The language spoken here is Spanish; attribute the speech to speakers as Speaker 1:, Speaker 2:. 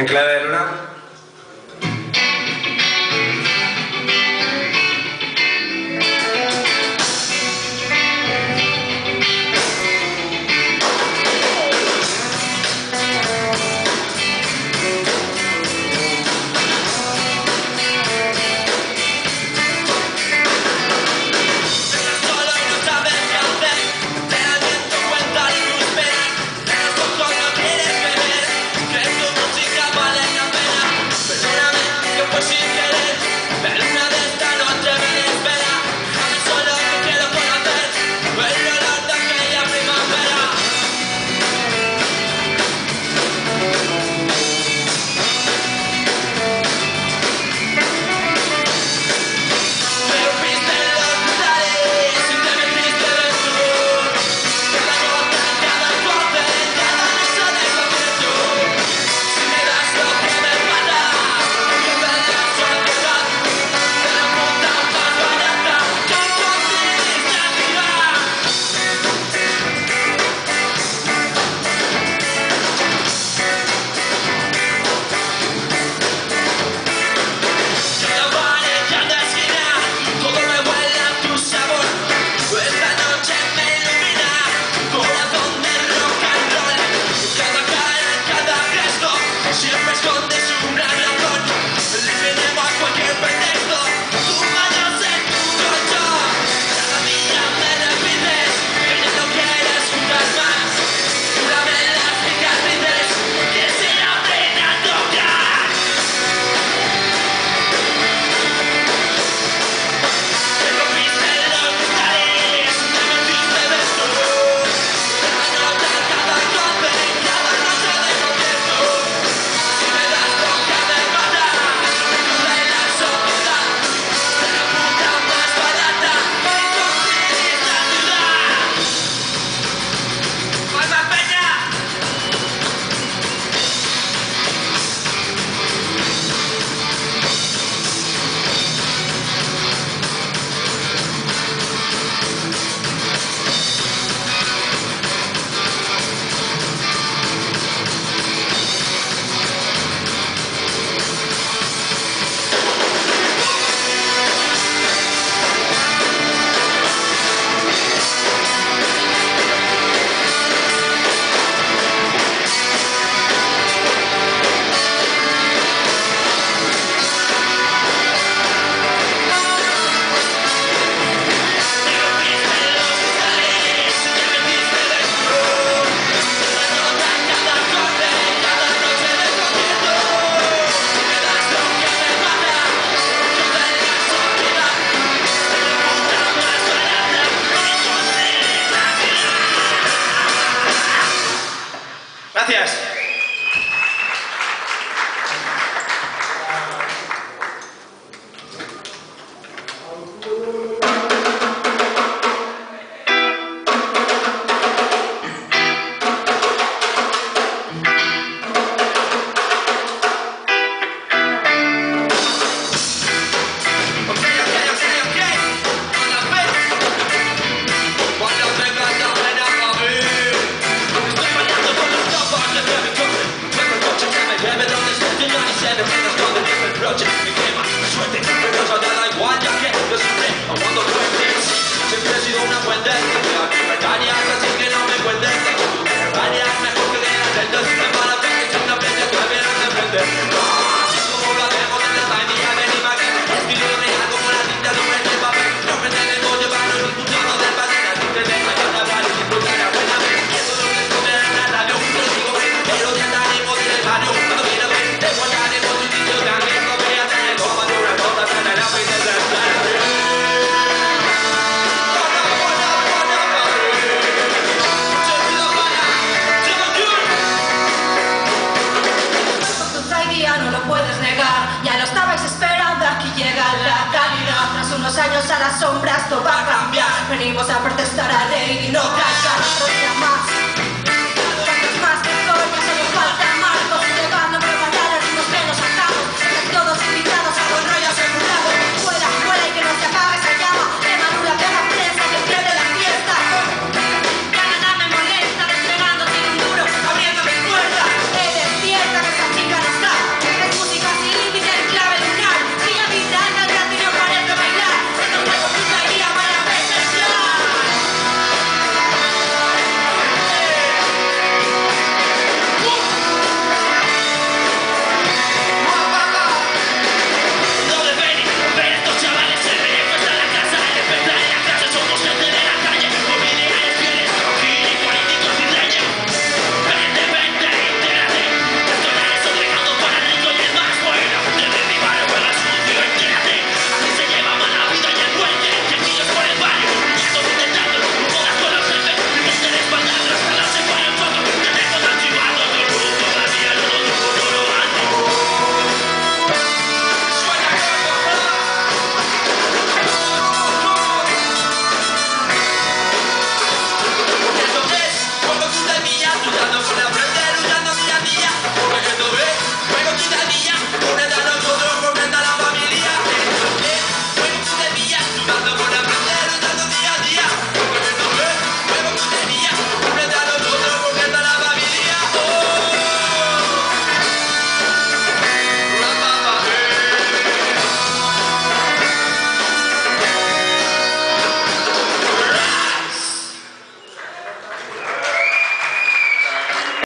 Speaker 1: En clave de luna.
Speaker 2: no
Speaker 3: va a cambiar. Venimos a protestar a ley